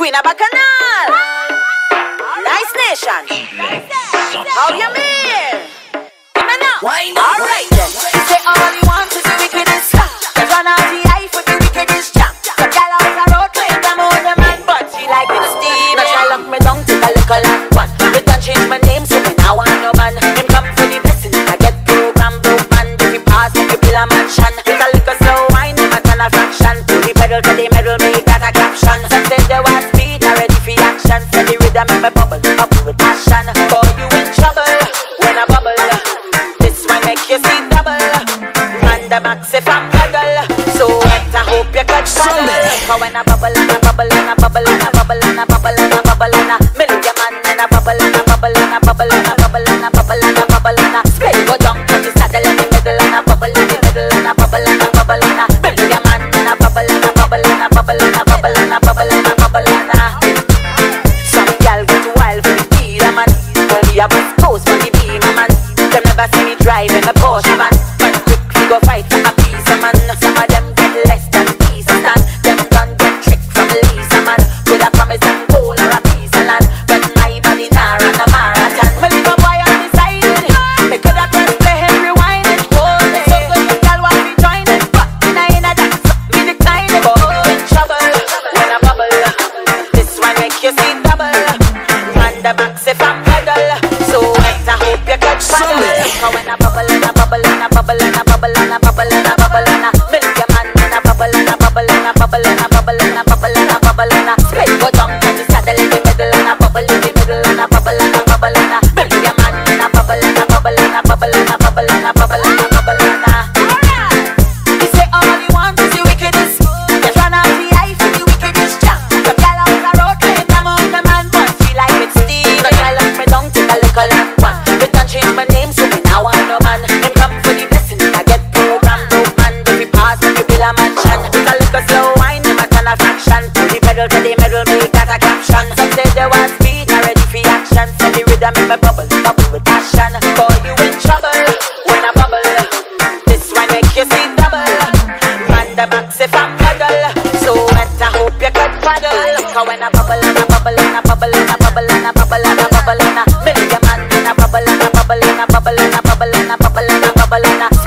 Queen of Bacchanal. Nice nation. How you mean? Me now. Alright then. Say all make me bubble up with passion. For you in trouble when I bubble. This one make you see double. Man the max if I'm pedal. So wet, I hope you catch paddle. For when I bubble and I bubble and I bubble and I bubble and I bubble and I bubble and I middle your man and I bubble and I bubble and I bubble and I bubble and I bubble and I Have a coast for the beamer man. Them never see me driving bubble and I bubble and I bubble and I milk your man and I bubble and I bubble and I bubble and I bubble and I bubble and I A slow wine, a turn a fraction. To the pedal, to the metal, make that a caption. Some say there was speed, not ready for action. So the rhythm make me bubble, bubble with passion. For you in trouble when I bubble. This one make you see double. Man the max if I'm pedal. So wet, I hope you could paddle. Cause when I bubble and I bubble and I bubble and I bubble and I bubble and I bubble and I your man and I bubble and I bubble and I bubble and I bubble and I bubble and I bubble and I